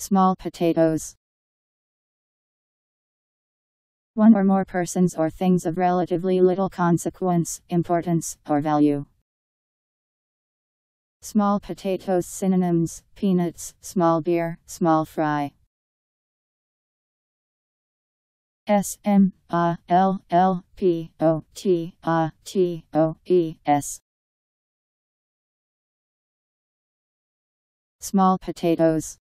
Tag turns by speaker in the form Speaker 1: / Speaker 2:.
Speaker 1: Small potatoes. One or more persons or things of relatively little consequence, importance, or value. Small potatoes synonyms, peanuts, small beer, small fry. S M A L L P O T A T O E S Small potatoes